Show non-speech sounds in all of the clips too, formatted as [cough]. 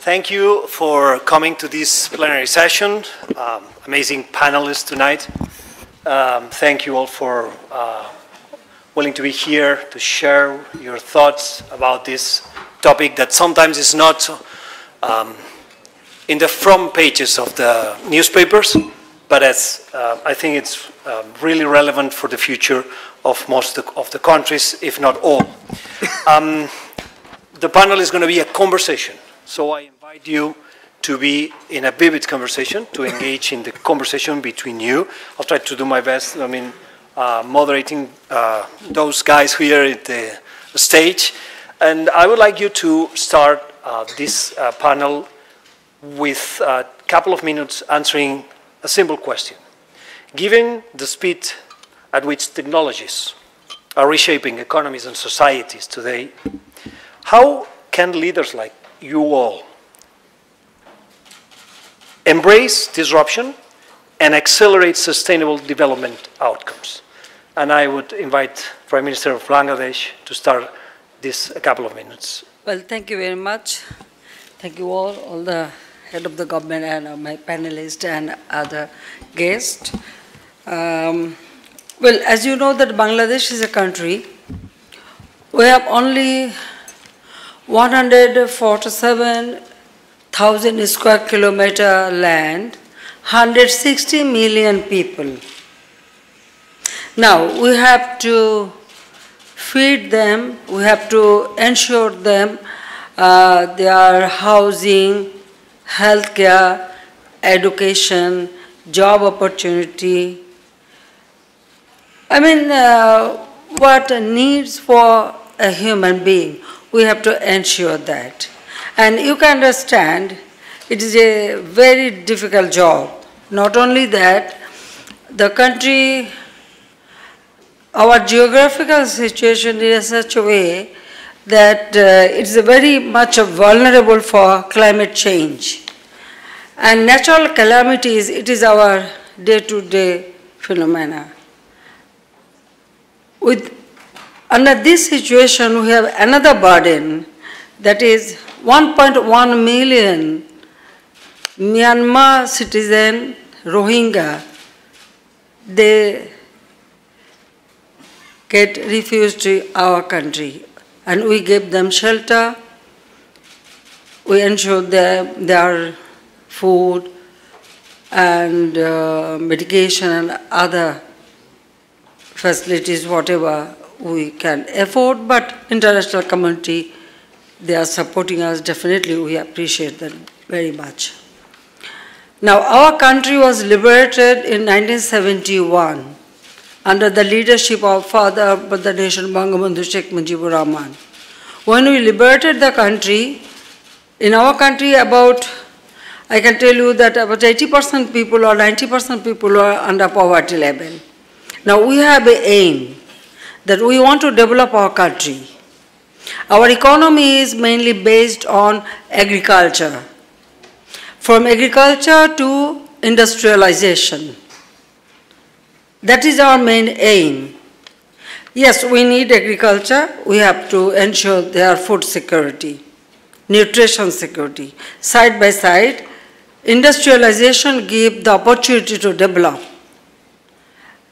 Thank you for coming to this plenary session. Um, amazing panelists tonight. Um, thank you all for uh, willing to be here to share your thoughts about this topic that sometimes is not um, in the front pages of the newspapers, but as uh, I think it's uh, really relevant for the future of most of the countries, if not all. The panel is going to be a conversation, so I invite you to be in a vivid conversation, to engage in the conversation between you. I'll try to do my best. I mean, uh, moderating uh, those guys here at the stage. And I would like you to start uh, this uh, panel with a couple of minutes answering a simple question. Given the speed at which technologies are reshaping economies and societies today, how can leaders like you all embrace disruption and accelerate sustainable development outcomes? And I would invite Prime Minister of Bangladesh to start this a couple of minutes. Well, thank you very much. Thank you all, all the head of the government and uh, my panelists and other guests. Um, well, as you know that Bangladesh is a country, we have only 147,000 square kilometer land, 160 million people. Now, we have to feed them, we have to ensure them uh, their housing, healthcare, education, job opportunity. I mean, uh, what needs for a human being, we have to ensure that. And you can understand, it is a very difficult job. Not only that, the country our geographical situation is such a way that uh, it's very much vulnerable for climate change. And natural calamities, it is our day-to-day -day phenomena. With, under this situation, we have another burden that is 1.1 million Myanmar citizen Rohingya. They get refused to our country. And we give them shelter, we ensure them their food and uh, medication and other facilities, whatever we can afford, but international community, they are supporting us, definitely we appreciate that very much. Now, our country was liberated in 1971 under the leadership of Father of the nation Bangabandhu Sheikh Mujibur Rahman. When we liberated the country, in our country about, I can tell you that about 80% people or 90% people are under poverty level. Now we have an aim that we want to develop our country. Our economy is mainly based on agriculture. From agriculture to industrialization. That is our main aim. Yes, we need agriculture. We have to ensure their food security, nutrition security. Side by side, industrialization give the opportunity to develop.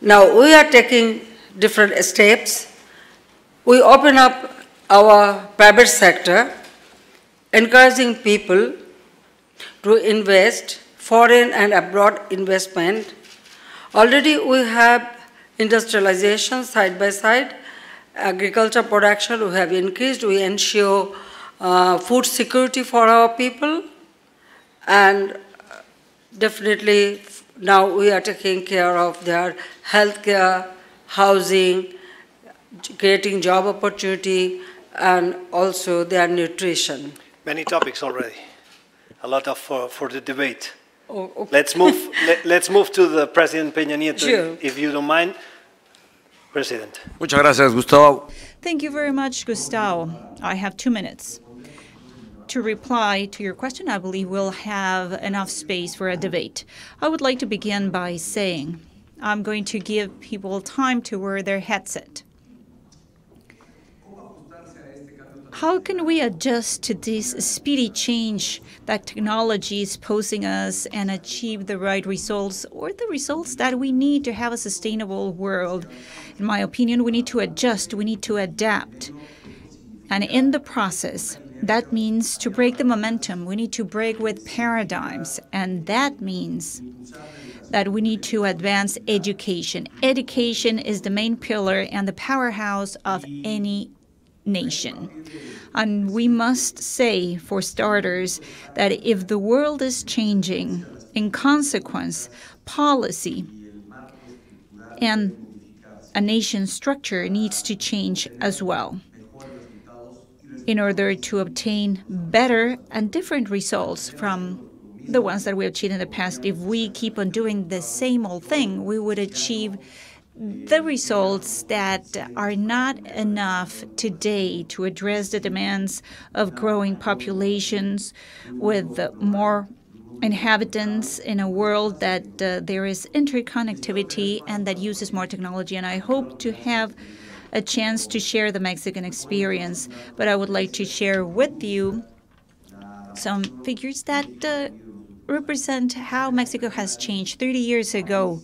Now we are taking different steps. We open up our private sector, encouraging people to invest foreign and abroad investment Already we have industrialization side by side, agriculture production we have increased, we ensure uh, food security for our people and definitely now we are taking care of their healthcare, housing, creating job opportunity and also their nutrition. Many topics already, a lot of for, for the debate. Oh, okay. Let's move. let, us move to the President Peña Nieto, sure. if you don't mind. President. Muchas gracias, Gustavo. Thank you very much, Gustavo. I have two minutes. To reply to your question, I believe we'll have enough space for a debate. I would like to begin by saying I'm going to give people time to wear their headset. how can we adjust to this speedy change that technology is posing us and achieve the right results or the results that we need to have a sustainable world? In my opinion, we need to adjust, we need to adapt. And in the process, that means to break the momentum, we need to break with paradigms, and that means that we need to advance education. Education is the main pillar and the powerhouse of any nation. And we must say, for starters, that if the world is changing, in consequence, policy and a nation's structure needs to change as well in order to obtain better and different results from the ones that we have achieved in the past. If we keep on doing the same old thing, we would achieve the results that are not enough today to address the demands of growing populations with more inhabitants in a world that uh, there is interconnectivity and that uses more technology. And I hope to have a chance to share the Mexican experience, but I would like to share with you some figures that uh, represent how Mexico has changed 30 years ago.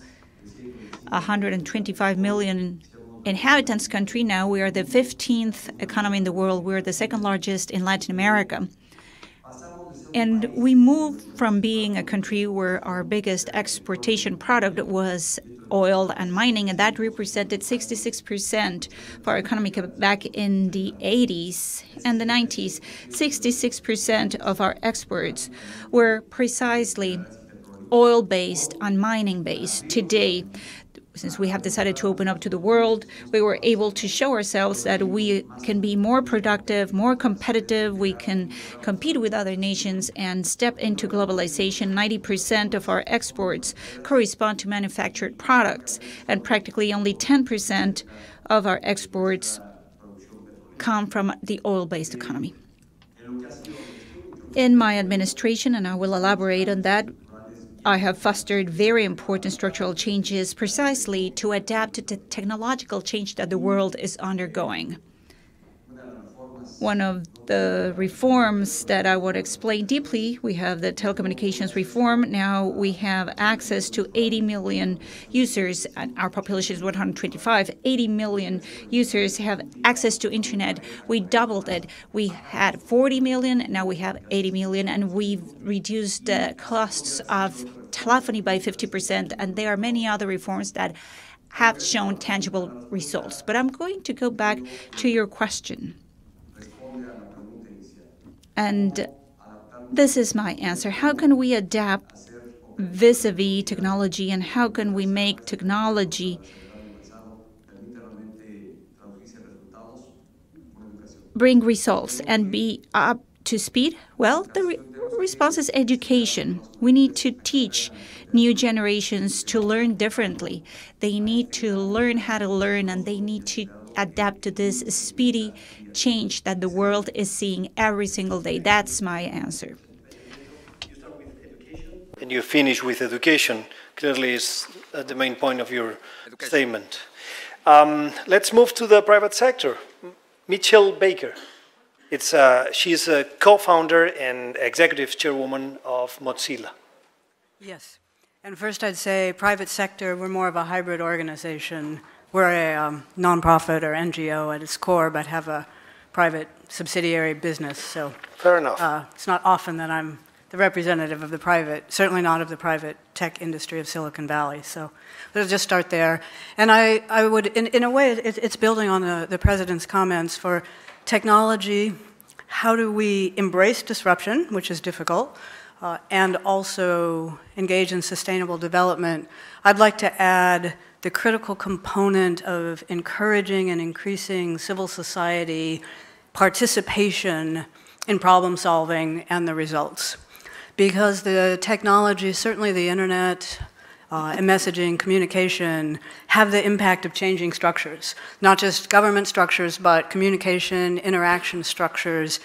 125 million inhabitants country. Now we are the 15th economy in the world. We're the second largest in Latin America. And we moved from being a country where our biggest exportation product was oil and mining, and that represented 66% of our economy back in the 80s and the 90s. 66% of our exports were precisely oil based and mining based. Today, since we have decided to open up to the world, we were able to show ourselves that we can be more productive, more competitive, we can compete with other nations and step into globalization. 90% of our exports correspond to manufactured products, and practically only 10% of our exports come from the oil based economy. In my administration, and I will elaborate on that, I have fostered very important structural changes precisely to adapt to the technological change that the world is undergoing. One of the reforms that I would explain deeply, we have the telecommunications reform. Now we have access to 80 million users, our population is 125. 80 million users have access to internet. We doubled it. We had 40 million, now we have 80 million, and we've reduced the costs of telephony by 50%, and there are many other reforms that have shown tangible results. But I'm going to go back to your question. And this is my answer. How can we adapt vis a vis technology, and how can we make technology bring results and be up to speed? Well, the re response is education. We need to teach new generations to learn differently. They need to learn how to learn, and they need to adapt to this speedy change that the world is seeing every single day. That's my answer. And you finish with education. Clearly, is uh, the main point of your education. statement. Um, let's move to the private sector. Mitchell Baker. It's, uh, she's a co-founder and executive chairwoman of Mozilla. Yes. And first I'd say private sector, we're more of a hybrid organization we're a um, nonprofit or NGO at its core, but have a private subsidiary business. So fair enough. Uh, it's not often that I'm the representative of the private, certainly not of the private tech industry of Silicon Valley. So let's just start there. And I, I would, in, in a way, it, it's building on the, the president's comments for technology. How do we embrace disruption, which is difficult, uh, and also engage in sustainable development? I'd like to add the critical component of encouraging and increasing civil society participation in problem solving and the results. Because the technology, certainly the internet, uh, and messaging, communication, have the impact of changing structures. Not just government structures, but communication, interaction structures,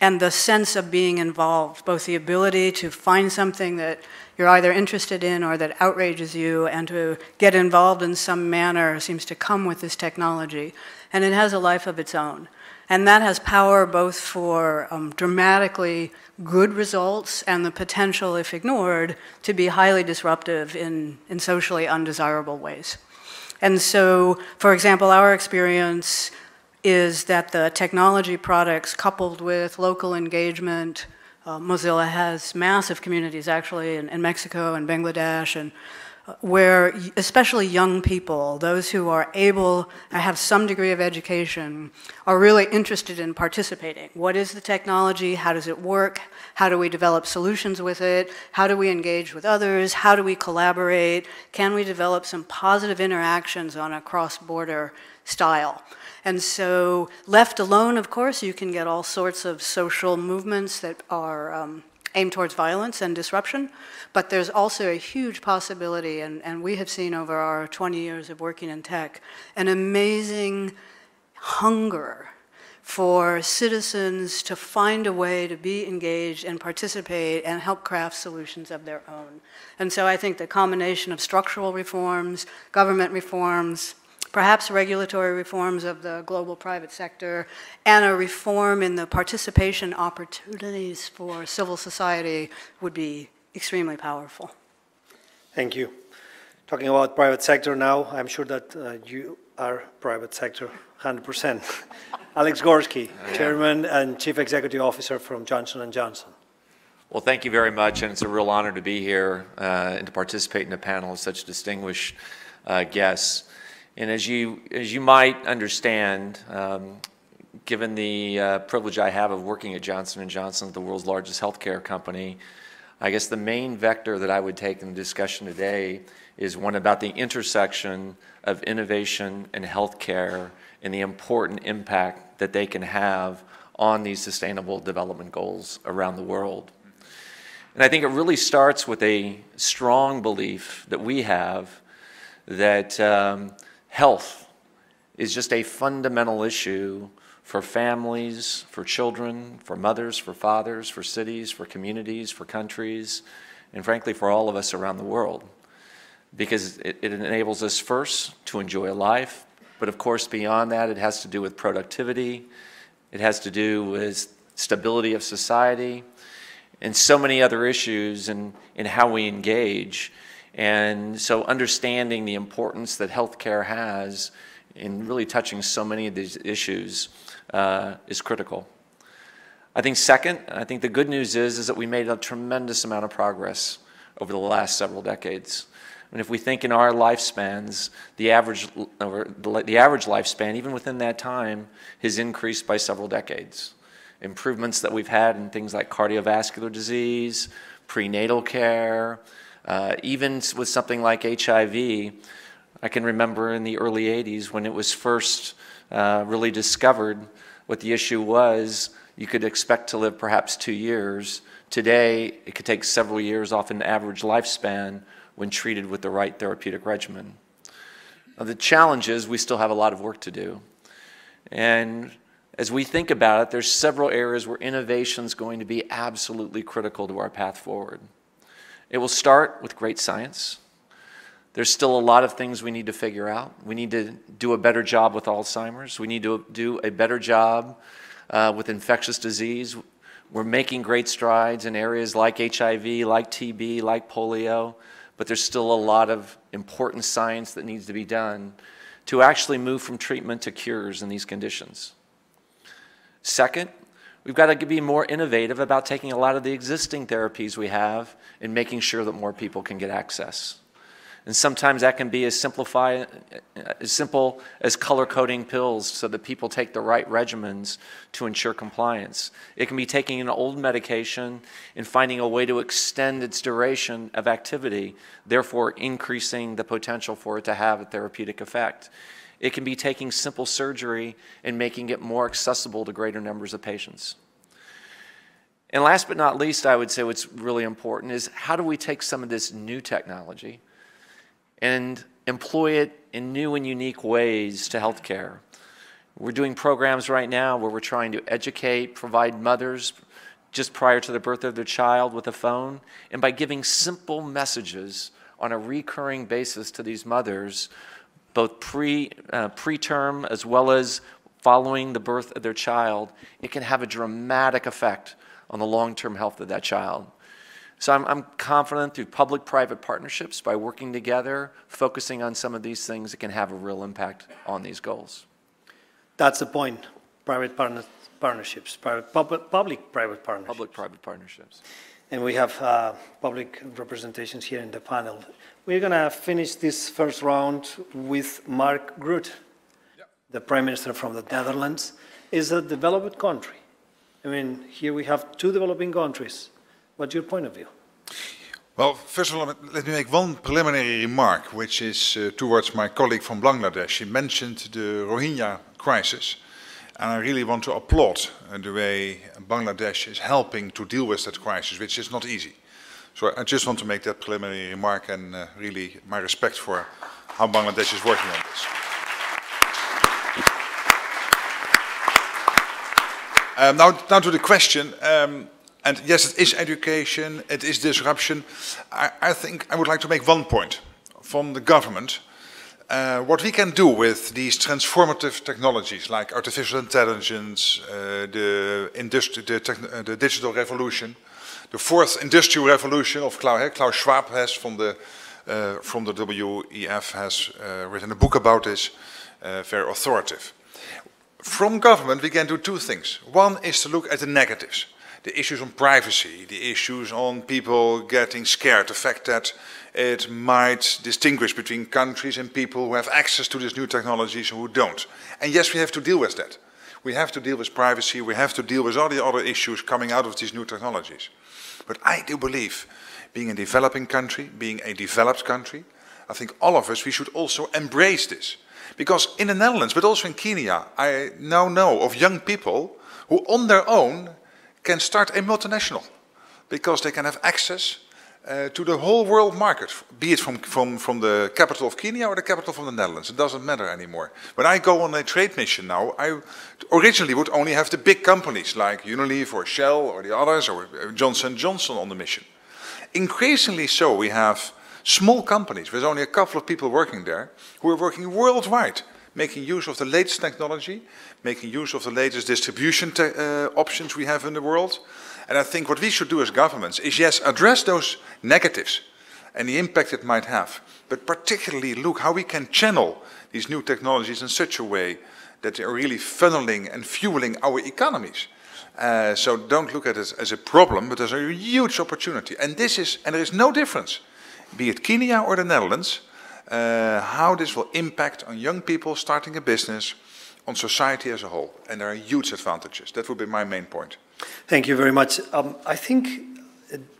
and the sense of being involved, both the ability to find something that you're either interested in or that outrages you, and to get involved in some manner seems to come with this technology. And it has a life of its own. And that has power both for um, dramatically good results and the potential, if ignored, to be highly disruptive in, in socially undesirable ways. And so, for example, our experience is that the technology products coupled with local engagement, uh, Mozilla has massive communities actually in, in Mexico and Bangladesh and where especially young people, those who are able to have some degree of education, are really interested in participating. What is the technology? How does it work? How do we develop solutions with it? How do we engage with others? How do we collaborate? Can we develop some positive interactions on a cross-border style? And so, left alone, of course, you can get all sorts of social movements that are um, aimed towards violence and disruption. But there's also a huge possibility, and, and we have seen over our 20 years of working in tech, an amazing hunger for citizens to find a way to be engaged and participate and help craft solutions of their own. And so I think the combination of structural reforms, government reforms, perhaps regulatory reforms of the global private sector, and a reform in the participation opportunities for civil society would be extremely powerful. Thank you. Talking about private sector now, I'm sure that uh, you are private sector 100%. [laughs] Alex Gorsky, Chairman and Chief Executive Officer from Johnson & Johnson. Well, thank you very much, and it's a real honor to be here uh, and to participate in a panel of such distinguished uh, guests. And as you, as you might understand, um, given the uh, privilege I have of working at Johnson & Johnson, the world's largest healthcare company, I guess the main vector that I would take in the discussion today is one about the intersection of innovation and healthcare and the important impact that they can have on these sustainable development goals around the world. And I think it really starts with a strong belief that we have that um, Health is just a fundamental issue for families, for children, for mothers, for fathers, for cities, for communities, for countries, and frankly for all of us around the world. Because it, it, enables us first to enjoy a life, but of course beyond that it has to do with productivity, it has to do with stability of society, and so many other issues in, in how we engage and so understanding the importance that healthcare has in really touching so many of these issues uh, is critical. I think second, I think the good news is, is that we made a tremendous amount of progress over the last several decades. And if we think in our lifespans, the average, the, the average lifespan, even within that time, has increased by several decades. Improvements that we've had in things like cardiovascular disease, prenatal care, uh, even with something like HIV, I can remember in the early 80s when it was first uh, really discovered what the issue was, you could expect to live perhaps two years. Today, it could take several years off an average lifespan when treated with the right therapeutic regimen. Now, the challenge is we still have a lot of work to do. And as we think about it, there's several areas where innovation is going to be absolutely critical to our path forward. It will start with great science. There's still a lot of things we need to figure out. We need to do a better job with Alzheimer's. We need to do a better job uh, with infectious disease. We're making great strides in areas like HIV, like TB, like polio, but there's still a lot of important science that needs to be done to actually move from treatment to cures in these conditions. Second, We've got to be more innovative about taking a lot of the existing therapies we have and making sure that more people can get access. And sometimes that can be as, simplify, as simple as color coding pills so that people take the right regimens to ensure compliance. It can be taking an old medication and finding a way to extend its duration of activity, therefore increasing the potential for it to have a therapeutic effect. It can be taking simple surgery and making it more accessible to greater numbers of patients. And last but not least, I would say what's really important is how do we take some of this new technology and employ it in new and unique ways to healthcare? We're doing programs right now where we're trying to educate, provide mothers just prior to the birth of their child with a phone, and by giving simple messages on a recurring basis to these mothers, both pre, uh, preterm as well as following the birth of their child, it can have a dramatic effect on the long-term health of that child. So I'm, I'm confident through public-private partnerships, by working together, focusing on some of these things, it can have a real impact on these goals. That's the point, private partner, partnerships, private, public, public-private partnerships. Public-private partnerships. And we have uh, public representations here in the panel. We're going to finish this first round with Mark Rutte, the Prime Minister from the Netherlands. Is a developed country. I mean, here we have two developing countries. What's your point of view? Well, first of all, let me make one preliminary remark, which is uh, towards my colleague from Bangladesh. He mentioned the Rohingya crisis, and I really want to applaud uh, the way Bangladesh is helping to deal with that crisis, which is not easy. So I just want to make that preliminary remark and uh, really my respect for how Bangladesh is working on this. Um, now, now to the question. Um, and yes, it is education, it is disruption. I, I, think I would like to make one point from the government. Uh, what we can do with these transformative technologies like artificial intelligence, uh, the, the, uh, the, digital revolution, the fourth industrial revolution of Klaus, Klaus Schwab has from the, uh, from the WEF has uh, written a book about this, uh, very authoritative. From government we can do two things. One is to look at the negatives the issues on privacy, the issues on people getting scared, the fact that it might distinguish between countries and people who have access to these new technologies and who don't. And yes, we have to deal with that. We have to deal with privacy, we have to deal with all the other issues coming out of these new technologies. But I do believe, being a developing country, being a developed country, I think all of us, we should also embrace this. Because in the Netherlands, but also in Kenya, I now know of young people who on their own can start a multinational because they can have access uh, to the whole world market, be it from, from, from the capital of Kenya or the capital from the Netherlands. It doesn't matter anymore. When I go on a trade mission now, I originally would only have the big companies like Unilever or Shell or the others or Johnson Johnson on the mission. Increasingly so, we have small companies with only a couple of people working there who are working worldwide, making use of the latest technology, making use of the latest distribution uh, options we have in the world. And I think what we should do as governments is, yes, address those negatives and the impact it might have, but particularly look how we can channel these new technologies in such a way that they are really funneling and fueling our economies. Uh, so don't look at it as a problem, but as a huge opportunity. And this is, and there is no difference, be it Kenya or the Netherlands, uh, how this will impact on young people starting a business, on society as a whole. And there are huge advantages. That would be my main point. Thank you very much. Um, I think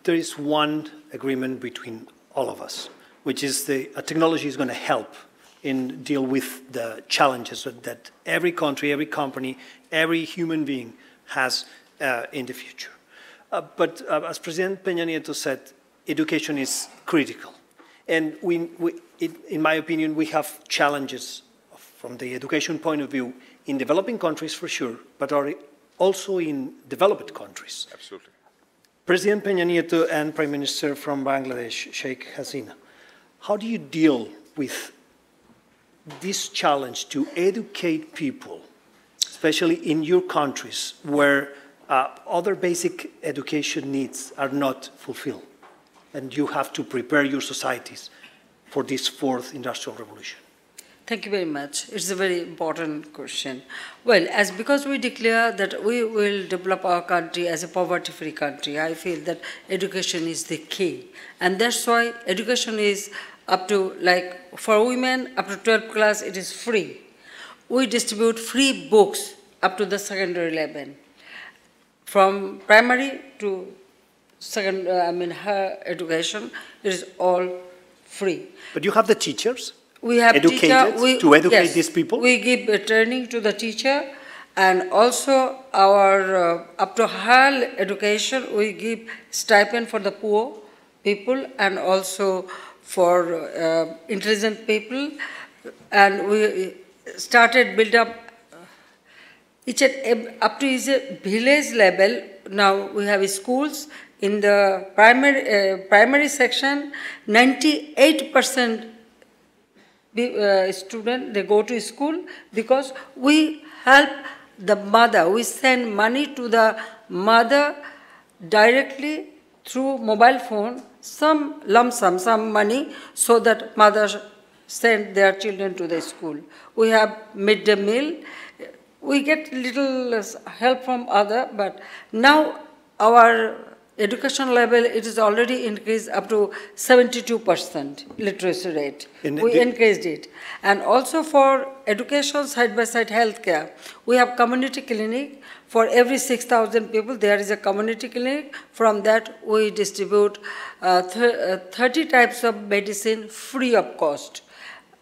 there is one agreement between all of us, which is the uh, technology is going to help in deal with the challenges that every country, every company, every human being has uh, in the future. Uh, but uh, as President Peña Nieto said, education is critical. And we, we, it, in my opinion, we have challenges from the education point of view in developing countries for sure, but are also in developed countries. Absolutely. President Peña Nieto and Prime Minister from Bangladesh, Sheikh Hasina, how do you deal with this challenge to educate people, especially in your countries where uh, other basic education needs are not fulfilled, and you have to prepare your societies for this fourth industrial revolution? Thank you very much. It's a very important question. Well, as because we declare that we will develop our country as a poverty-free country, I feel that education is the key. And that's why education is up to, like, for women, up to 12th class, it is free. We distribute free books up to the secondary level. From primary to second, uh, I mean, her education, it is all free. But you have the teachers? We have educated teacher, we, to educate yes, these people? We give training to the teacher and also our uh, up to higher education we give stipend for the poor people and also for uh, intelligent people. And we started build up uh, each and up to each village level. Now we have schools in the primary uh, primary section. 98 percent uh, student, they go to school because we help the mother. We send money to the mother directly through mobile phone, some lump sum, some money, so that mothers send their children to the school. We have midday meal. We get little help from other, but now our education level it is already increased up to 72% literacy rate. In we increased it. And also for education side by side healthcare, we have community clinic for every 6,000 people there is a community clinic. From that we distribute uh, uh, 30 types of medicine free of cost.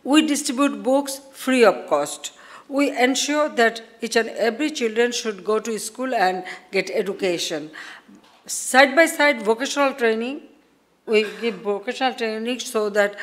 We distribute books free of cost. We ensure that each and every children should go to school and get education. Side by side vocational training, we give vocational training so that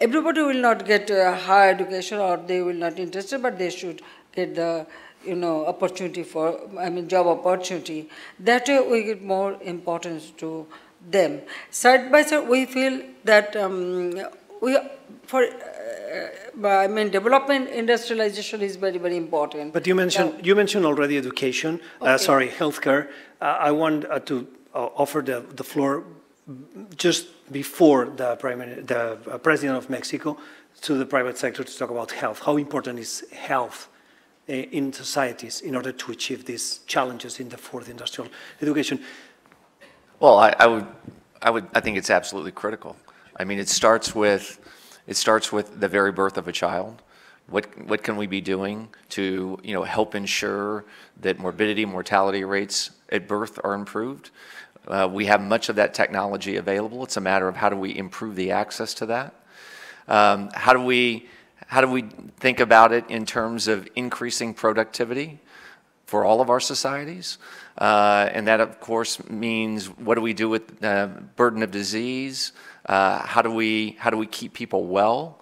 everybody will not get a higher education or they will not interested, but they should get the you know opportunity for I mean job opportunity. That way we give more importance to them. Side by side, we feel that um, we for uh, I mean development industrialization is very very important. But you mentioned you mentioned already education. Uh, okay. Uh, sorry, healthcare. Uh, I want uh, to uh, offer the, the floor just before the, Prime, the uh, President of Mexico to the private sector to talk about health. How important is health in societies in order to achieve these challenges in the fourth industrial education? Well, I, I, would, I would, I think it's absolutely critical. I mean, it starts with, it starts with the very birth of a child. What, what can we be doing to, you know, help ensure that morbidity, mortality rates at birth are improved? Uh, we have much of that technology available. It's a matter of how do we improve the access to that? Um, how do we how do we think about it in terms of increasing productivity for all of our societies? Uh, and that, of course, means what do we do with the burden of disease? Uh, how do we how do we keep people well,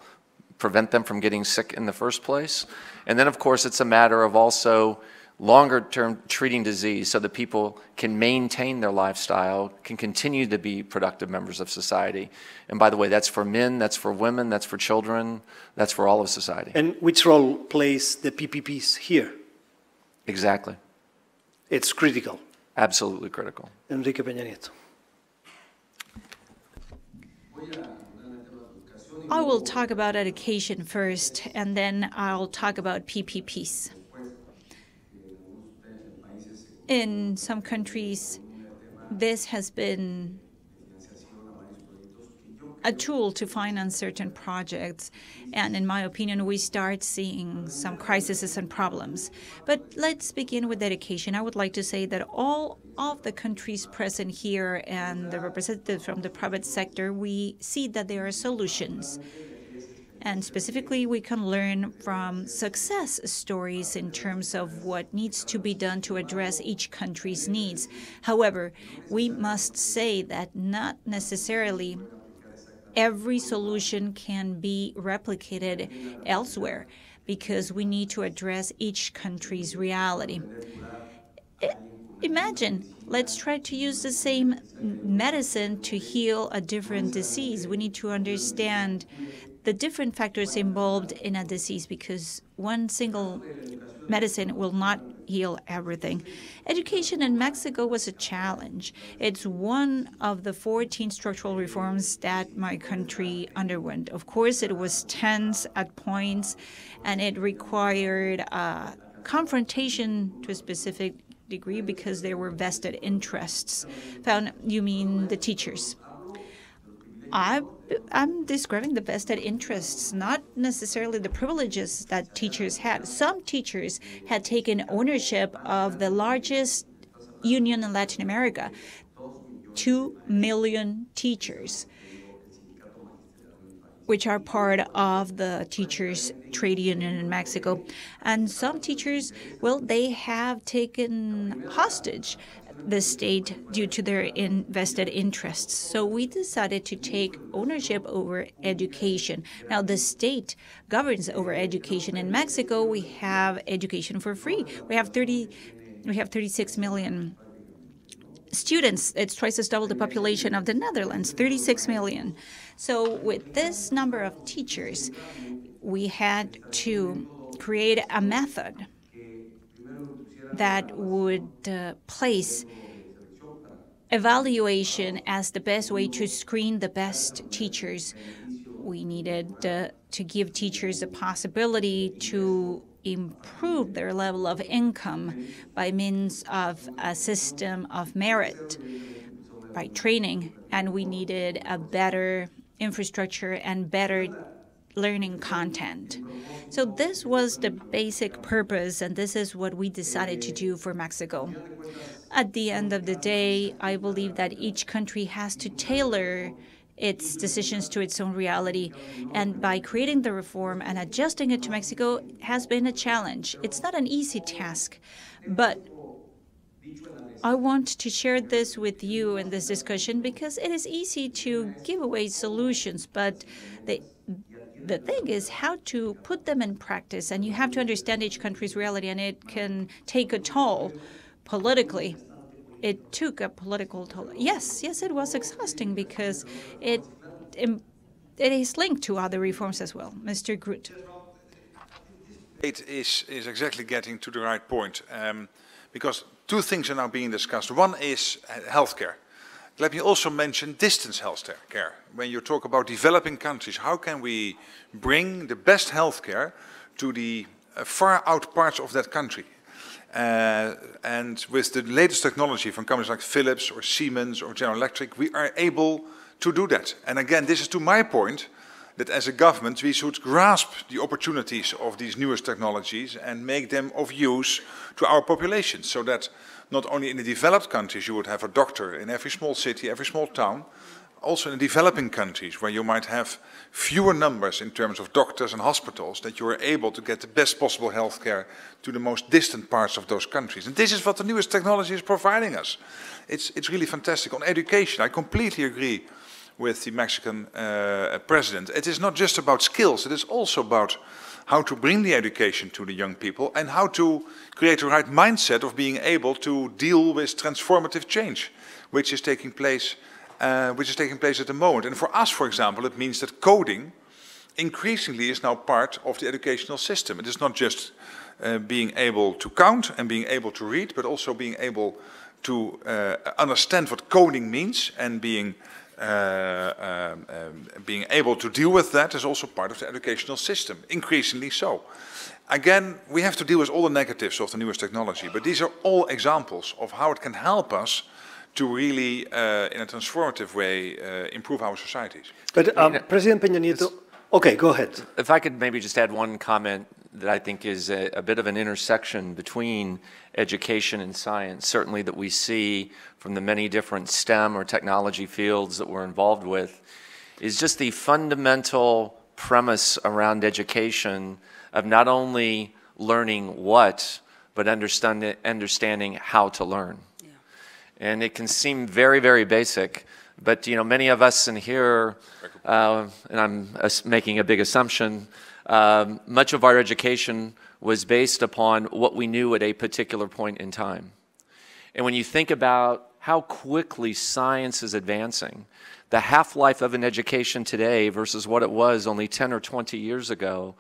prevent them from getting sick in the first place? And then, of course, it's a matter of also longer term treating disease so that people can maintain their lifestyle, can continue to be productive members of society. And by the way, that's for men, that's for women, that's for children, that's for all of society. And which role plays the PPPs here? Exactly. It's critical. Absolutely critical. Enrique Peña Nieto. I will talk about education first, and then I'll talk about PPPs. In some countries, this has been a tool to finance certain projects. And in my opinion, we start seeing some crises and problems. But let's begin with education. I would like to say that all of the countries present here and the representatives from the private sector, we see that there are solutions. And specifically, we can learn from success stories in terms of what needs to be done to address each country's needs. However, we must say that not necessarily every solution can be replicated elsewhere because we need to address each country's reality. Imagine, let's try to use the same medicine to heal a different disease. We need to understand the different factors involved in a disease because one single medicine will not heal everything. Education in Mexico was a challenge. It's one of the 14 structural reforms that my country underwent. Of course, it was tense at points and it required a confrontation to a specific degree because there were vested interests. Found you mean the teachers? I, I'm describing the vested interests, not necessarily the privileges that teachers had. Some teachers had taken ownership of the largest union in Latin America, two million teachers, which are part of the teachers' trade union in Mexico. And some teachers, well, they have taken hostage the state due to their invested interests. So we decided to take ownership over education. Now, the state governs over education. In Mexico, we have education for free. We have 30, we have 36 million students. It's twice as double the population of the Netherlands, 36 million. So with this number of teachers, we had to create a method that would uh, place evaluation as the best way to screen the best teachers. We needed uh, to give teachers the possibility to improve their level of income by means of a system of merit by training, and we needed a better infrastructure and better learning content. So this was the basic purpose, and this is what we decided to do for Mexico. At the end of the day, I believe that each country has to tailor its decisions to its own reality. And by creating the reform and adjusting it to Mexico has been a challenge. It's not an easy task, but I want to share this with you in this discussion because it is easy to give away solutions, but the the thing is how to put them in practice, and you have to understand each country's reality, and it can take a toll politically. It took a political toll. Yes, yes, it was exhausting because it it is linked to other reforms as well. Mr. Rutte. It is, is exactly getting to the right point um, because two things are now being discussed. One is healthcare. Let me also mention distance healthcare. When you talk about developing countries, how can we bring the best healthcare to the uh, far out parts of that country? Uh, and with the latest technology from companies like Philips or Siemens or General Electric, we are able to do that. And again, this is to my point that as a government we should grasp the opportunities of these newest technologies and make them of use to our population so that not only in the developed countries you would have a doctor in every small city, every small town, also in developing countries where you might have fewer numbers in terms of doctors and hospitals, that you are able to get the best possible healthcare to the most distant parts of those countries. And this is what the newest technology is providing us. It's, it's really fantastic. On education, I completely agree with the Mexican uh, president. It is not just about skills, it is also about how to bring the education to the young people and how to create the right mindset of being able to deal with transformative change, which is taking place, uh, which is taking place at the moment. And for us, for example, it means that coding increasingly is now part of the educational system. It is not just uh, being able to count and being able to read, but also being able to uh, understand what coding means and being uh, um, um, being able to deal with that is also part of the educational system, increasingly so. Again, we have to deal with all the negatives of the newest technology, but these are all examples of how it can help us to really, uh, in a transformative way, uh, improve our societies. But um, President Peña Nieto, okay, go ahead. If I could maybe just add one comment that I think is a, a, bit of an intersection between education and science, certainly that we see from the many different STEM or technology fields that we're involved with, is just the fundamental premise around education of not only learning what, but understand, understanding how to learn. Yeah. And it can seem very, very basic, but you know, many of us in here, uh, and I'm making a big assumption, um, much of our education was based upon what we knew at a particular point in time. And when you think about how quickly science is advancing, the half life of an education today versus what it was only 10 or 20 years ago,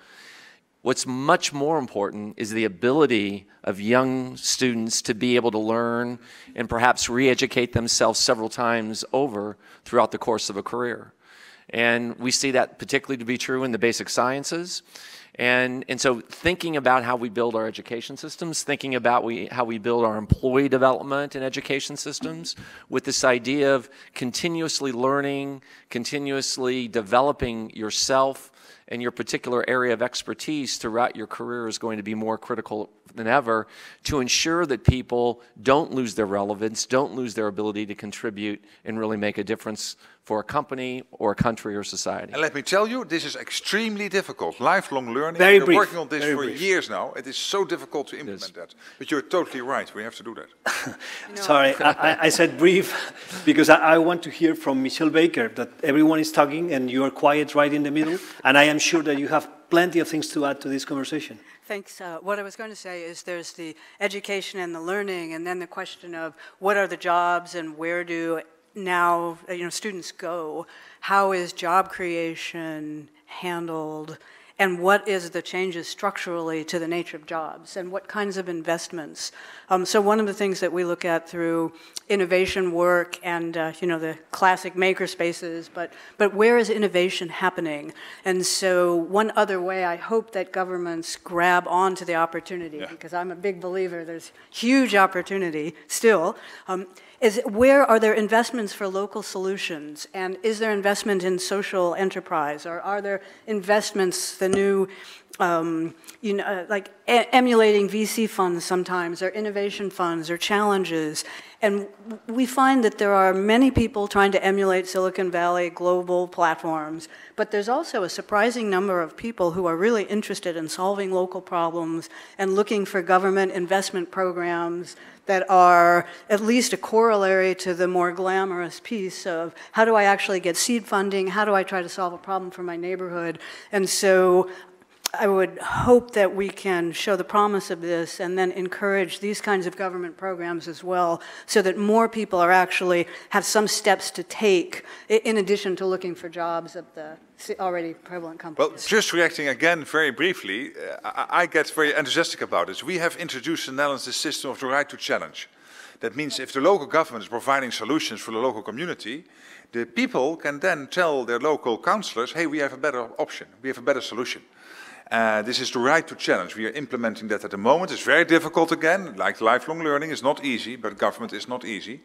what's much more important is the ability of young students to be able to learn and perhaps re educate themselves several times over throughout the course of a career. And we see that particularly to be true in the basic sciences. And, and so thinking about how we build our education systems, thinking about we, how we build our employee development and education systems with this idea of continuously learning, continuously developing yourself and your particular area of expertise throughout your career is going to be more critical than ever to ensure that people don't lose their relevance, don't lose their ability to contribute and really make a difference for a company or a country or society. And let me tell you, this is extremely difficult. Lifelong learning. Very We're brief. working on this Very for brief. years now. It is so difficult to implement that. But you're totally right. We have to do that. [laughs] Sorry, I, I said brief because I, I want to hear from Michelle Baker that everyone is talking and you are quiet right in the middle. And I am sure that you have plenty of things to add to this conversation. Thanks. Uh, what I was going to say is there's the education and the learning, and then the question of what are the jobs and where do now you know students go? How is job creation handled? And what is the changes structurally to the nature of jobs and what kinds of investments. Um, so one of the things that we look at through innovation work and uh, you know the classic maker spaces, but but where is innovation happening? And so one other way I hope that governments grab onto the opportunity Yeah. because I'm a big believer there's huge opportunity still. Um, is where are there investments for local solutions? And is there investment in social enterprise? Or are there investments, the new, um, you know, uh, like emulating VC funds sometimes, or innovation funds, or challenges? And we find that there are many people trying to emulate Silicon Valley global platforms, but there's also a surprising number of people who are really interested in solving local problems and looking for government investment programs that are at least a corollary to the more glamorous piece of how do I actually get seed funding? How do I try to solve a problem for my neighborhood? And so I would hope that we can show the promise of this and then encourage these kinds of government programs as well so that more people are actually have some steps to take in addition to looking for jobs at the already prevalent companies. Well, just reacting again very briefly, uh, I, I get very enthusiastic about this. We have introduced in the Netherlands the system of the right to challenge. That means if the local government is providing solutions for the local community, the people can then tell their local councillors, hey, we have a better option, we have a better solution. Uh, this is the right to challenge. We are implementing that at the moment. It's very difficult again, like lifelong learning is not easy, but government is not easy.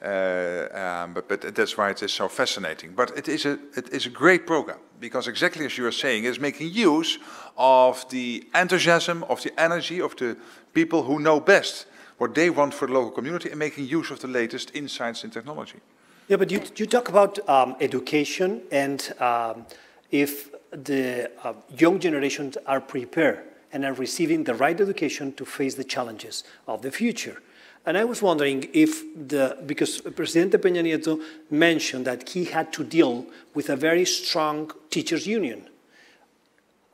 Uh, um, but, but that's why it is so fascinating. But it is, a, it is a great program, because exactly as you are saying, it's making use of the enthusiasm, of the energy of the people who know best what they want for the local community and making use of the latest insights in technology. Yeah, but you, you talk about um, education and um, if the uh, young generations are prepared and are receiving the right education to face the challenges of the future. And I was wondering if the, because Presidente Peña Nieto mentioned that he had to deal with a very strong teachers' union.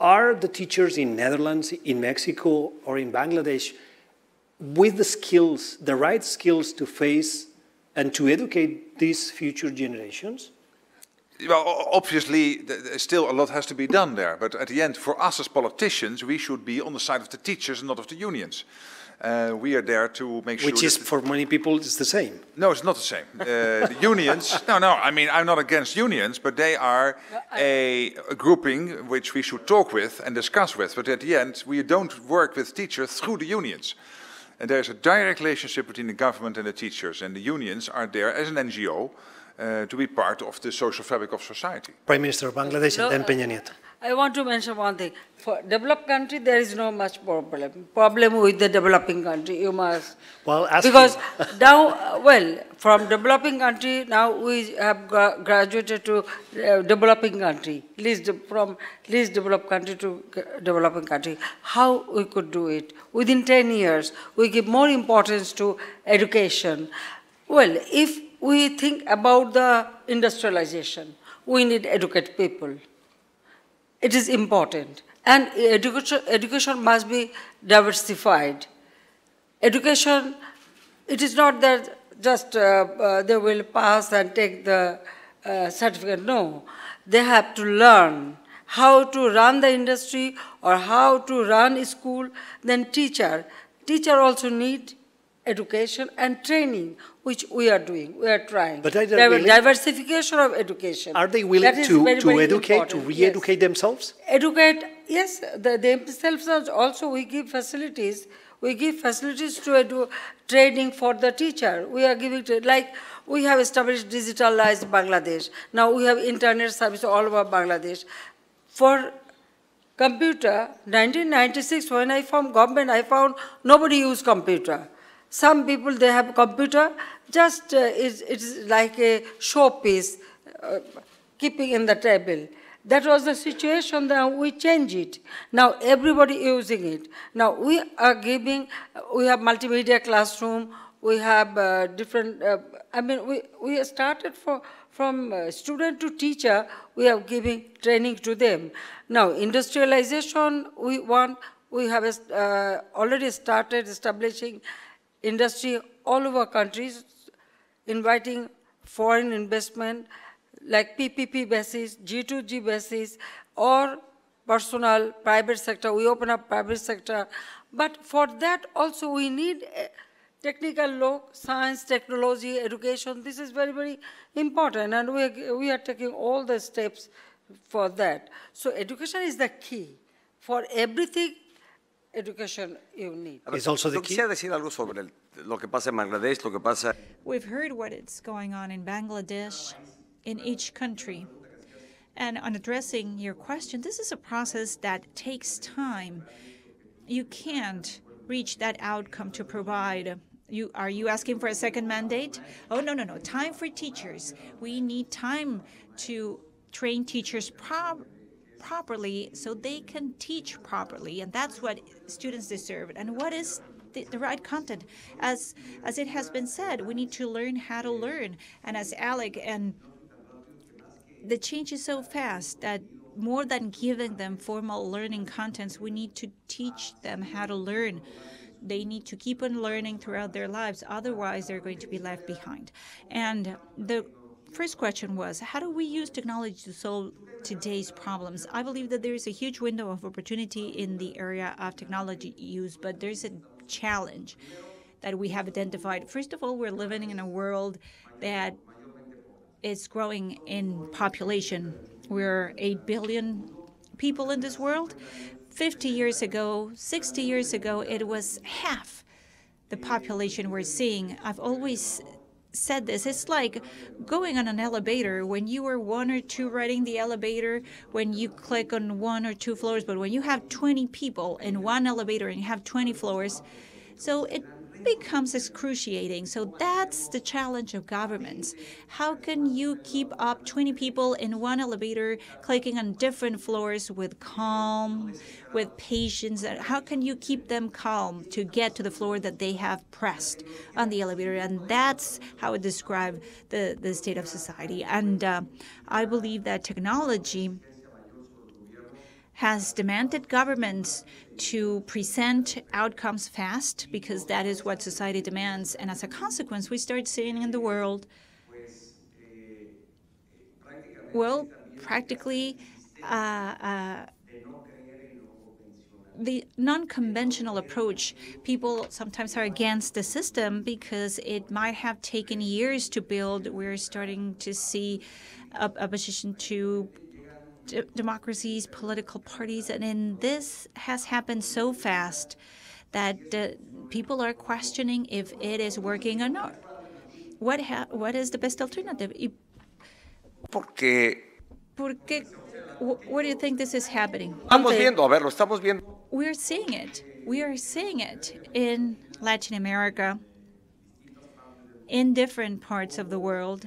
Are the teachers in Netherlands, in Mexico, or in Bangladesh with the skills, the right skills to face and to educate these future generations? Well, obviously, th- th- still a lot has to be done there. But at the end, for us as politicians, we should be on the side of the teachers and not of the unions. Uh, we are there to make sure. Which is, for many people, it's the same. No, it's not the same. Uh, the unions, [laughs] no, no, I mean, I'm not against unions, but they are a, a grouping which we should talk with and discuss with. But at the end, we don't work with teachers through the unions. And there's a direct relationship between the government and the teachers, and the unions are there as an NGO uh, to be part of the social fabric of society. Prime Minister of Bangladesh and then Peña Nieto. I want to mention one thing. For developed country, there is no much problem. Problem with the developing country, you must. Well, ask because now, uh, well, from developing country, now we have graduated to uh, developing country, least from least developed country to developing country. How we could do it? Within 10 years, we give more importance to education. Well, if we think about the industrialization, we need educate people. It is important. And education, education must be diversified. Education, it is not that just uh, uh, they will pass and take the uh, certificate. No, they have to learn how to run the industry or how to run school. Then teacher, teacher also need education and training, which we are doing. We are trying. But are they diversification of education. Are they willing to, very, to very educate, to important. Yes re-educate themselves? educate, yes, the, themselves also we give facilities. We give facilities to edu- training for the teacher. We are giving, like, we have established digitalized Bangladesh. Now we have internet service all over Bangladesh. For computer, 1996, when I formed government, I found nobody use computer. Some people, they have a computer, just uh, it's, like a showpiece, uh, keeping in the table. That was the situation, then we change it. Now everybody using it. Now we are giving, we have multimedia classroom, we have uh, different, uh, I mean, we, we started for, from uh, student to teacher, we are giving training to them. Now industrialization, we want, we have uh, already started establishing industry all over countries, inviting foreign investment like PPP basis, G2G basis, or personal, private sector, we open up private sector. But for that also we need technical law, science, technology, education. This is very, very important and we are, we are taking all the steps for that. So education is the key. For everything, education you need. Is also the key. quisiera decir algo sobre el- lo que pasa en Bangladesh, lo que pasa We've heard what is going on in Bangladesh, in each country. And on addressing your question, this is a process that takes time. You can't reach that outcome to provide. You, are you asking for a second mandate? Oh, no, no, no. Time for teachers. We need time to train teachers prob- properly so they can teach properly. And that's what students deserve. And what is the, the right content? As, as it has been said, we need to learn how to learn. And as Alec and the change is so fast that more than giving them formal learning contents, we need to teach them how to learn. They need to keep on learning throughout their lives, otherwise, they're going to be left behind. And the first question was how do we use technology to solve today's problems? I believe that there is a huge window of opportunity in the area of technology use, but there's a challenge that we have identified. First of all, we're living in a world that is growing in population. We're 8 billion people in this world. 50 years ago, 60 years ago, it was half the population we're seeing. I've always said this. It's like going on an elevator when you are one or two riding the elevator, when you click on one or two floors, but when you have 20 people in one elevator and you have 20 floors, so it becomes excruciating. So that's the challenge of governments. How can you keep up 20 people in one elevator clicking on different floors with calm, with patience? How can you keep them calm to get to the floor that they have pressed on the elevator? And that's how I describe the, the state of society. And uh, I believe that technology has demanded governments to present outcomes fast because that is what society demands. And as a consequence, we start seeing in the world, well, practically uh, uh, the non conventional approach. People sometimes are against the system because it might have taken years to build. We're starting to see a- opposition to d- democracies, political parties, and in this has happened so fast that uh, people are questioning if it is working or not. What ha- what is the best alternative? Y porque por qué- wh- do you think this is happening? estamos viendo, a ver, lo estamos viendo. We're seeing it. We are seeing it in Latin America, in different parts of the world.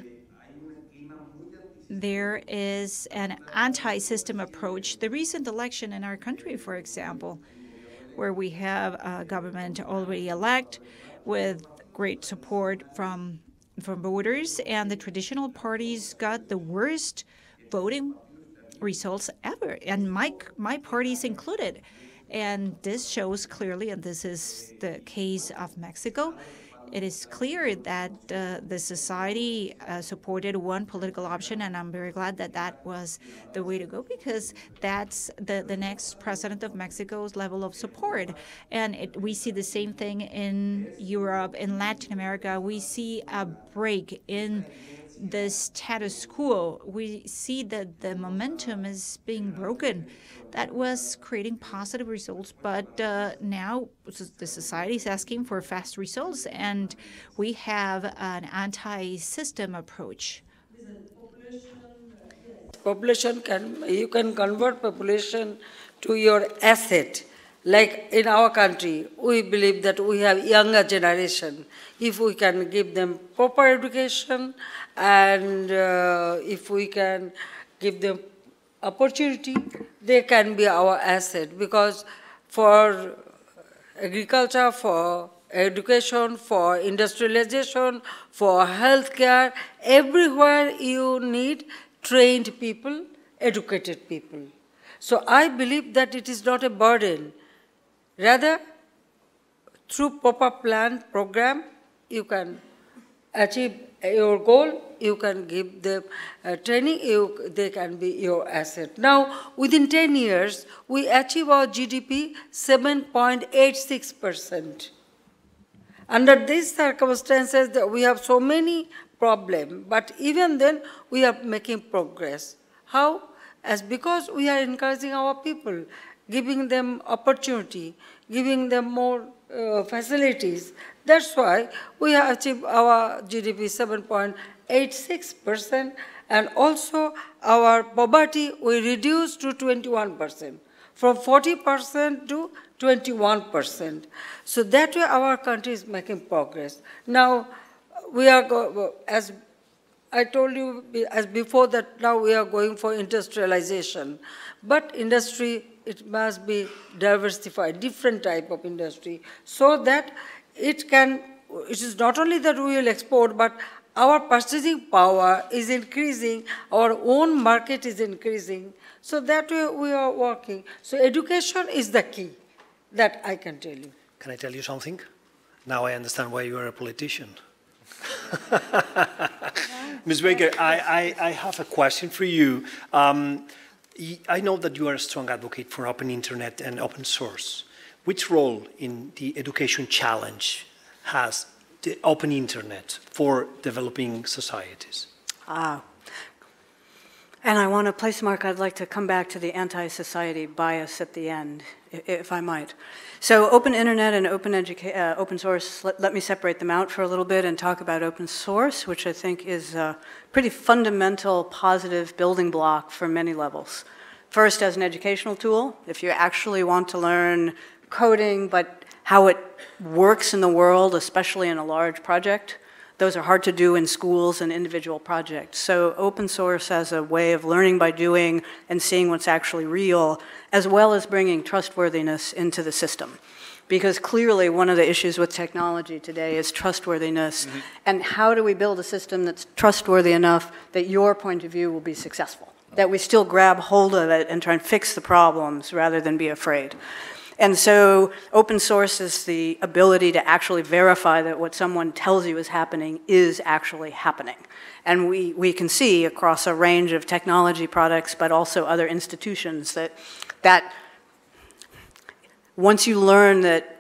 There is an anti system approach. The recent election in our country, for example, where we have a government already elect with great support from from voters, and the traditional parties got the worst voting results ever, and my my party's included. And this shows clearly, and this is the case of Mexico. It is clear that uh, the society uh, supported one political option, and I'm very glad that that was the way to go because that's the, the next president of Mexico's level of support. And it, we see the same thing in Europe, in Latin America. We see a break in the status quo. We see that the momentum is being broken. That was creating positive results, but uh, now the society is asking for fast results, and we have an anti system approach. population can you can convert population to your asset like in our country we believe that we have younger generation if we can give them proper education and uh, if we can give them opportunity they can be our asset because for agriculture, for education, for industrialization, for healthcare, everywhere you need trained people, educated people. So I believe that it is not a burden. Rather, through proper plan, program, you can achieve your goal, you can give them uh, training, you, they can be your asset. Now, within 10 years, we achieve our GDP 7.86%. Under these circumstances, we have so many problems, but even then, we are making progress. How? As because we are encouraging our people, giving them opportunity, giving them more uh, facilities. That's why we have achieved our GDP 7.86%, and also our poverty we reduced to 21%, from 40% to 21%. So that way our country is making progress. Now, we are, go, as I told you as before that now we are going for industrialization. But industry, it must be diversified, different type of industry, so that it can, it is not only that we will export, but our purchasing power is increasing, our own market is increasing. So that way we are working. So education is the key that I can tell you. Can I tell you something? Now I understand why you are a politician. [laughs] Ms. Baker, I, I, I, have a question for you. Um, I know that you are a strong advocate for open internet and open source. Which role in the education challenge has the open internet for developing societies? Ah, and I want to place mark, I'd like to come back to the anti-society bias at the end, if I might. So open internet and open, uh, open source, let, let, me separate them out for a little bit and talk about open source, which I think is a pretty fundamental positive building block for many levels. First, as an educational tool, if you actually want to learn coding, but how it works in the world, especially in a large project, those are hard to do in schools and individual projects. So open source as a way of learning by doing and seeing what's actually real, as well as bringing trustworthiness into the system. Because clearly one of the issues with technology today is trustworthiness. Mm -hmm. And how do we build a system that's trustworthy enough that your point of view will be successful? That we still grab hold of it and try and fix the problems rather than be afraid. And so open source is the ability to actually verify that what someone tells you is happening is actually happening. And we, we can see across a range of technology products, but also other institutions, that, that once you learn that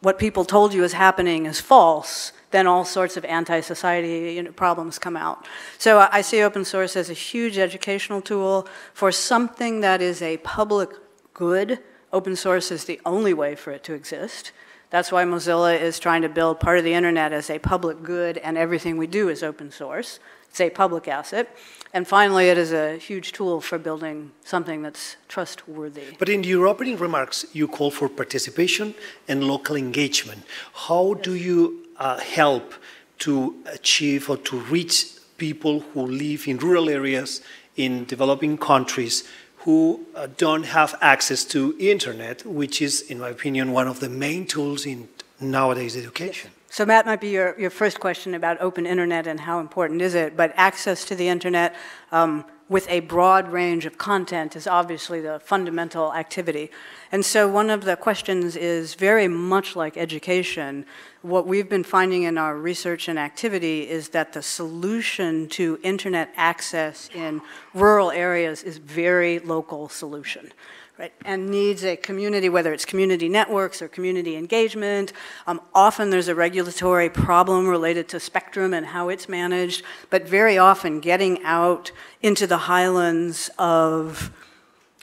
what people told you is happening is false, then all sorts of anti-society you know, problems come out. So I see open source as a huge educational tool for something that is a public good Open source is the only way for it to exist. That's why Mozilla is trying to build part of the internet as a public good and everything we do is open source. It's a public asset. And finally, it is a huge tool for building something that's trustworthy. But in your opening remarks, you call for participation and local engagement. How yes. do you uh, help to achieve or to reach people who live in rural areas in developing countries who uh, don't have access to internet, which is, in my opinion, one of the main tools in nowadays education. So Matt, might be your, your first question about open internet and how important is it, but access to the internet um, with a broad range of content is obviously the fundamental activity. And so one of the questions is very much like education. What we've been finding in our research and activity is that the solution to internet access in rural areas is very local solution right, and needs a community, whether it's community networks or community engagement. Um, often there's a regulatory problem related to spectrum and how it's managed, but very often getting out into the highlands of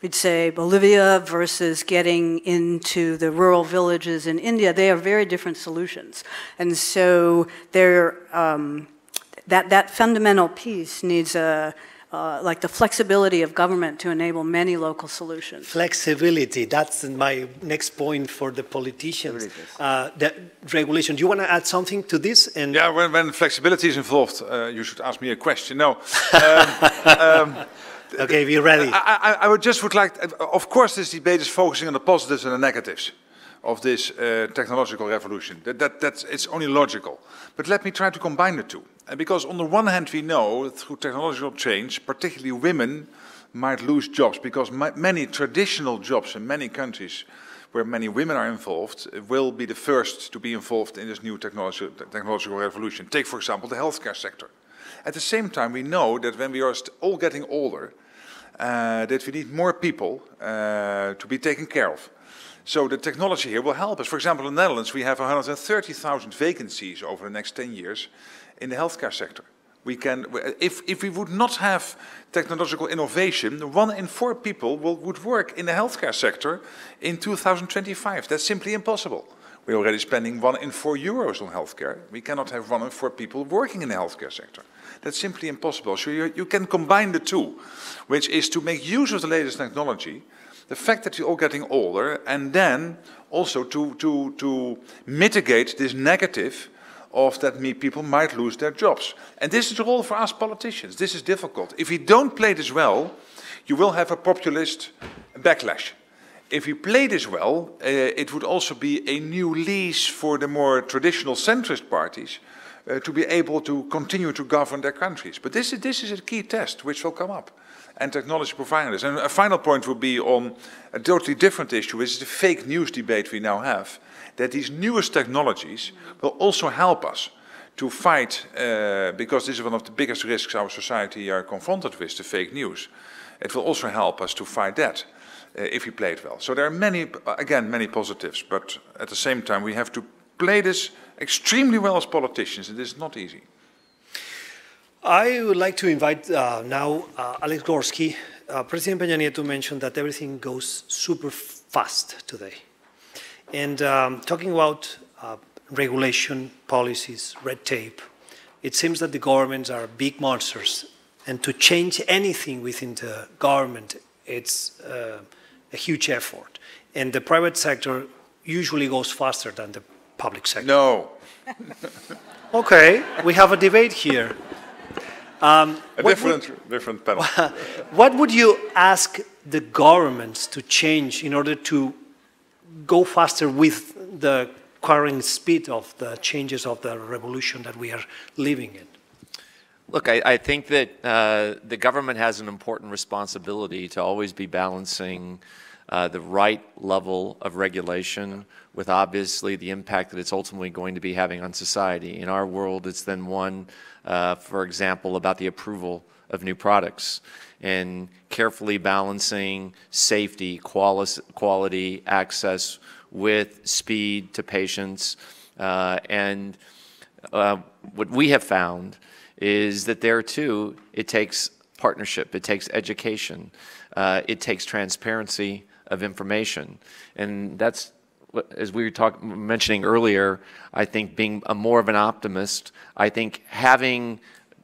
we'd say Bolivia versus getting into the rural villages in India, they are very different solutions. And so um, that, that fundamental piece needs a, uh, like the flexibility of government to enable many local solutions. Flexibility, that's my next point for the politicians. Uh, the regulation, do you want to add something to this? And yeah, when, when flexibility is involved, uh, you should ask me a question. No. um, um, [laughs] okay, we're ready. I, I, I, would just would like, of course this debate is focusing on the positives and the negatives of this uh, technological revolution. That, that, that's, it's only logical. But let me try to combine the two. And because on the one hand we know through technological change, particularly women might lose jobs because many traditional jobs in many countries where many women are involved, uh, will be the first to be involved in this new technology, technological revolution. Take, for example, the healthcare sector. At the same time, we know that when we are all getting older, uh, that we need more people uh, to be taken care of. So the technology here will help us. For example, in the Netherlands, we have 130,000 vacancies over the next 10 years in the healthcare sector. We can, if, if we would not have technological innovation, one in four people will, would work in the healthcare sector in 2025. That's simply impossible. We're already spending one in four euros on healthcare. We cannot have one in four people working in the healthcare sector. That's simply impossible. So you, you can combine the two, which is to make use of the latest technology, the fact that you're all getting older, and then also to, to, to mitigate this negative of that people might lose their jobs. And this is the role for us politicians. This is difficult. If we don't play this well, you will have a populist backlash. If you play this well, uh, it would also be a new lease for the more traditional centrist parties uh, to be able to continue to govern their countries. But this is, this is a key test which will come up. And technology providers. And a final point would be on a totally different issue, which is the fake news debate we now have that these newest technologies will also help us to fight, uh, because this is one of the biggest risks our society are confronted with, the fake news. It will also help us to fight that if he played well. So there are many, again, many positives, but at the same time we have to play this extremely well as politicians. It is not easy. I would like to invite uh, now uh, Alex Gorsky. Uh, President Peña Nieto mentioned that everything goes super fast today. And um, talking about uh, regulation, policies, red tape, it seems that the governments are big monsters. And to change anything within the government, it's uh, a huge effort. And the private sector usually goes faster than the public sector. No. [laughs] okay, we have a debate here. Um, a different, would, different panel. [laughs] what would you ask the governments to change in order to go faster with the current speed of the changes of the revolution that we are living in? Look, I, I think that uh, the government has an important responsibility to always be balancing uh, the right level of regulation with obviously the impact that it's ultimately going to be having on society. In our world, it's then one, uh, for example, about the approval of new products and carefully balancing safety, quali quality, access with speed to patients. Uh, and uh, what we have found is that there too, it takes partnership, it takes education, uh, it takes transparency of information. And that's, as we were talk, mentioning earlier, I think being a more of an optimist, I think having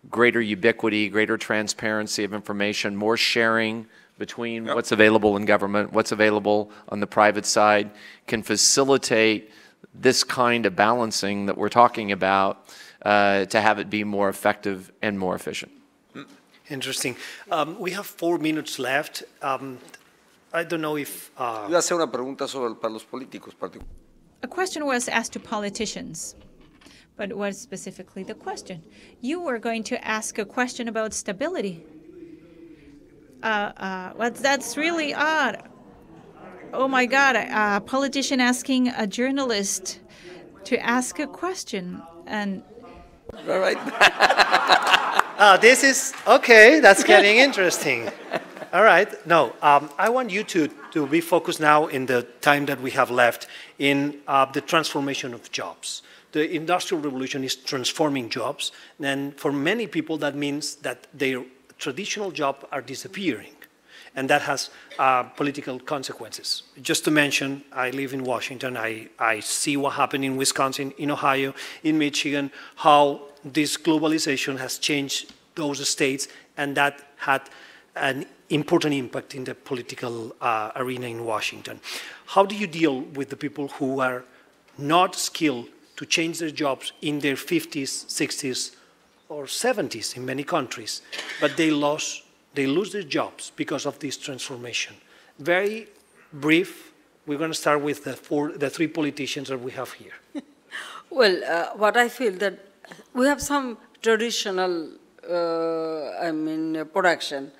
greater ubiquity, greater transparency of information, more sharing between yep. what's available in government, what's available on the private side, can facilitate this kind of balancing that we're talking about uh, to have it be more effective and more efficient. Interesting. Um, we have four minutes left. Um, I don't know if... Uh... una pregunta sobre, para los políticos. A question was asked to politicians. But what is specifically the question? You were going to ask a question about stability. Uh, uh, well, that's really odd. Oh my God, a politician asking a journalist to ask a question. And. All right. [laughs] uh, this is okay, that's getting interesting. [laughs] All right. No, um, I want you to, to be focused now in the time that we have left in uh, the transformation of jobs the industrial revolution is transforming jobs. And for many people, that means that their traditional jobs are disappearing. And that has uh, political consequences. Just to mention, I live in Washington. I, I see what happened in Wisconsin, in Ohio, in Michigan, how this globalization has changed those states, and that had an important impact in the political uh, arena in Washington. How do you deal with the people who are not skilled to change their jobs in their 50s, 60s, or 70s in many countries, but they lost, they lose their jobs because of this transformation. Very brief. We're going to start with the four, the three politicians that we have here. [laughs] well, uh, what I feel that we have some traditional, uh, I mean, uh, production.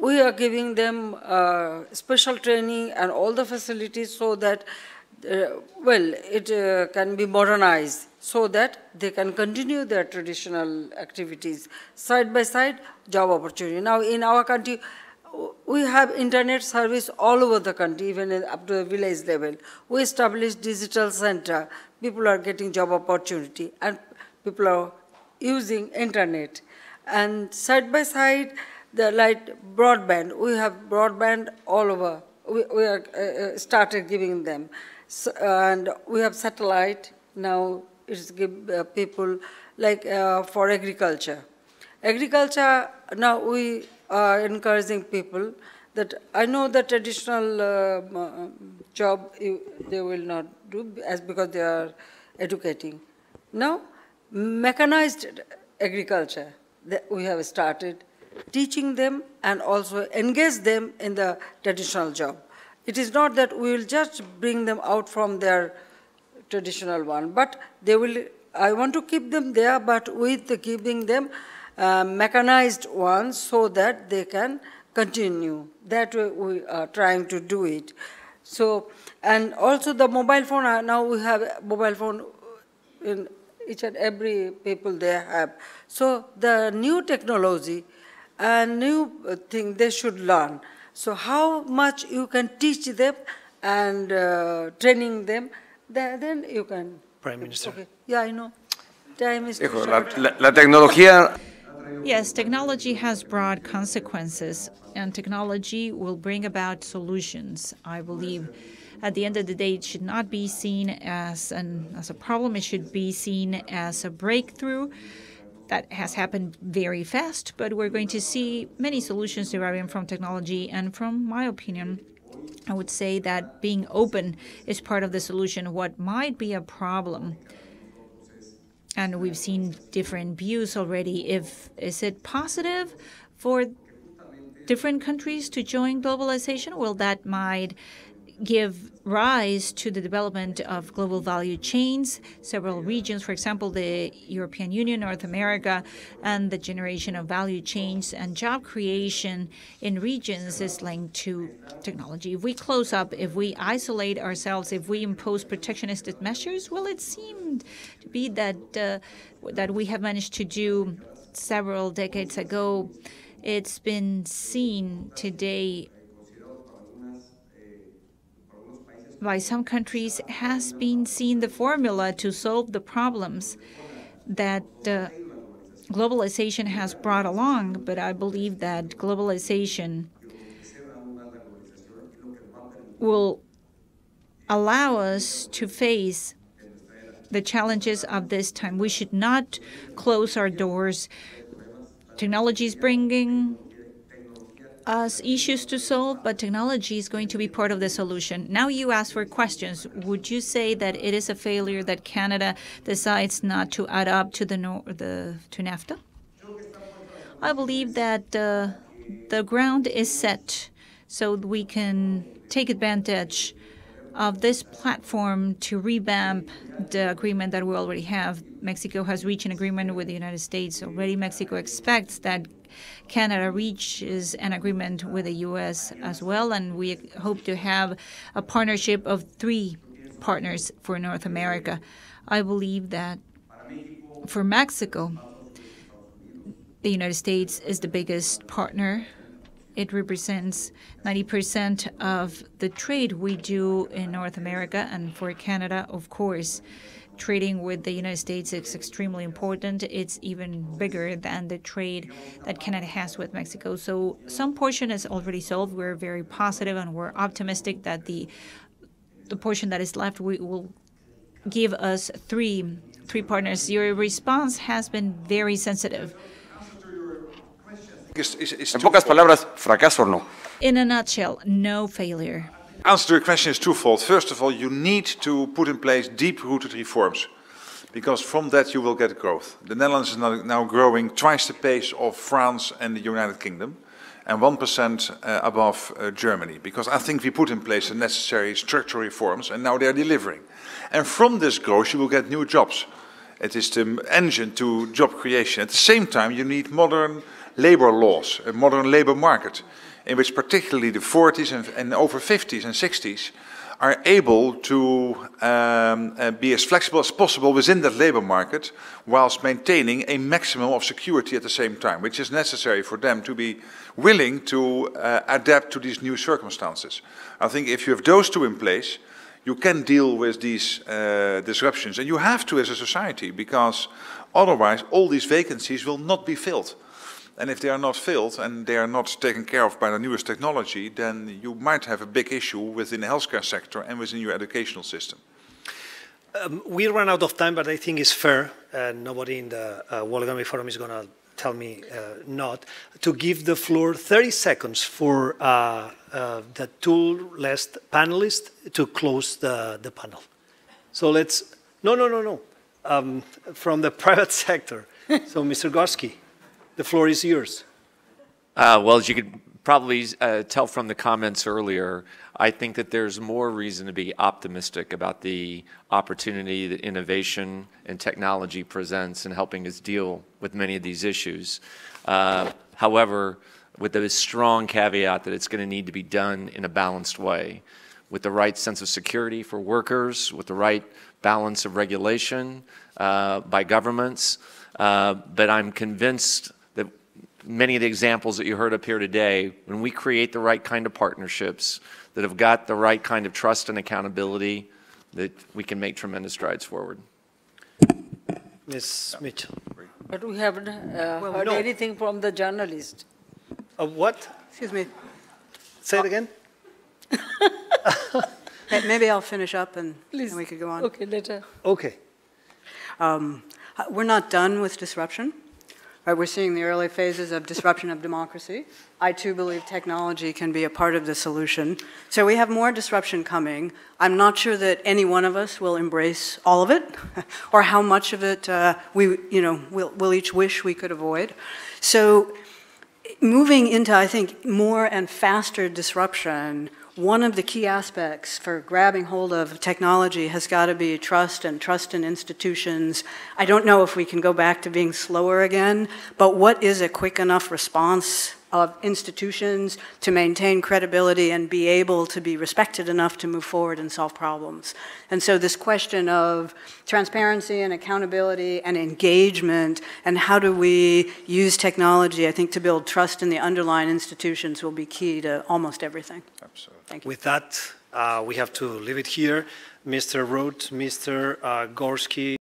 We are giving them uh, special training and all the facilities so that, uh, well, it uh, can be modernized so that they can continue their traditional activities. Side by side, job opportunity. Now, in our country, we have internet service all over the country, even up to the village level. We established digital center. People are getting job opportunity and people are using internet. And side by side, the light broadband, we have broadband all over. We, we are uh, uh started giving them. So, and we have satellite, now it's give uh, people like uh, for agriculture. Agriculture, now we are encouraging people that I know the traditional uh, job they will not do as because they are educating. Now, mechanized agriculture that we have started teaching them and also engage them in the traditional job. It is not that we will just bring them out from their traditional one, but they will, I want to keep them there, but with the keeping them uh, mechanized ones so that they can continue. That way we are trying to do it. So, and also the mobile phone, uh, now we have mobile phone in each and every people they have. So the new technology and new thing they should learn. So how much you can teach them and uh, training them, then you can. Prime Minister. Okay. Yeah, I know. Time is Hijo, la, la, la tecnología Yes, technology has broad consequences, and technology will bring about solutions. I believe at the end of the day, it should not be seen as, an, as a problem, it should be seen as a breakthrough. That has happened very fast, but we're going to see many solutions deriving from technology. And from my opinion, I would say that being open is part of the solution. What might be a problem and we've seen different views already. If is it positive for different countries to join globalization? Well, that might give rise to the development of global value chains. Several regions, for example, the European Union, North America, and the generation of value chains and job creation in regions is linked to technology. If we close up, if we isolate ourselves, if we impose protectionist measures, well, it seemed to be that uh, that we have managed to do several decades ago. It's been seen today by some countries has been seen the formula to solve the problems that uh, globalization has brought along, but I believe that globalization will allow us to face the challenges of this time. We should not close our doors. Technology is bringing us issues to solve, but technology is going to be part of the solution. Now you ask for questions. Would you say that it is a failure that Canada decides not to add up to the, the to NAFTA? I believe that uh, the ground is set so we can take advantage of this platform to revamp the agreement that we already have. Mexico has reached an agreement with the United States already. Mexico expects that Canada reaches an agreement with the U.S. as well, and we hope to have a partnership of three partners for North America. I believe that for Mexico, the United States is the biggest partner. It represents 90% of the trade we do in North America, and for Canada, of course, trading with the United States is extremely important. It's even bigger than the trade that Canada has with Mexico. So some portion is already solved. We're very positive and we're optimistic that the the portion that is left we will give us three three partners. Your response has been very sensitive. En pocas palabras, fracaso no. In a nutshell, no failure answer to your question is twofold. First of all, you need to put in place deep-rooted reforms because from that you will get growth. The Netherlands is now growing twice the pace of France and the United Kingdom and 1% uh, above uh, Germany because I think we put in place the necessary structural reforms and now they are delivering. And from this growth you will get new jobs. It is the engine to job creation. At the same time you need modern labor laws, a modern labor market, in which particularly the 40s and, and over 50s and 60s are able to um, uh, be as flexible as possible within that labor market whilst maintaining a maximum of security at the same time, which is necessary for them to be willing to uh, adapt to these new circumstances. I think if you have those two in place, you can deal with these uh, disruptions, and you have to as a society, because otherwise all these vacancies will not be filled. And if they are not filled and they are not taken care of by the newest technology, then you might have a big issue within the healthcare sector and within your educational system. Um, we run out of time, but I think it's fair, and nobody in the uh, World Economic Forum is going to tell me uh, not, to give the floor 30 seconds for uh, uh, the two last panelists to close the, the panel. So let's, no, no, no, no, um, from the [laughs] private sector. so Mr. Gorsky, the floor is yours. Uh, well, as you could probably uh, tell from the comments earlier, I think that there's more reason to be optimistic about the opportunity that innovation and technology presents in helping us deal with many of these issues. Uh, however, with a strong caveat that it's going to need to be done in a balanced way, with the right sense of security for workers, with the right balance of regulation uh, by governments. Uh, but I'm convinced many of the examples that you heard up here today, when we create the right kind of partnerships that have got the right kind of trust and accountability, that we can make tremendous strides forward. Ms. Mitchell. But we haven't uh, Well, heard no. anything from the journalist. Uh, what? Excuse me. Say it again? [laughs] Hey, Maybe I'll finish up and and we could go on. Okay, later. Okay. Um, uh, We're not done with disruption. Right, we're seeing the early phases of disruption of democracy. I too believe technology can be a part of the solution. So we have more disruption coming. I'm not sure that any one of us will embrace all of it, [laughs] or how much of it uh, we, you know, will will each wish we could avoid. So moving into, I think, more and faster disruption, one of the key aspects for grabbing hold of technology has got to be trust and trust in institutions. I don't know if we can go back to being slower again, but what is a quick enough response of institutions to maintain credibility and be able to be respected enough to move forward and solve problems? And so, this question of transparency and accountability and engagement, and how do we use technology, I think, to build trust in the underlying institutions will be key to almost everything. Absolutely. Thank you. With that, uh, we have to leave it here. Mr. Roth, Mr. Uh, Gorsky,